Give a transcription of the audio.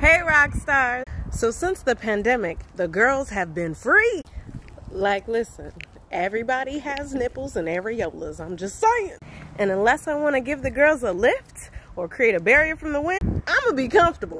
Hey, rock stars. So, since the pandemic, the girls have been free. Like, listen, everybody has nipples and areolas. I'm just saying. And unless I want to give the girls a lift or create a barrier from the wind, I'm going to be comfortable.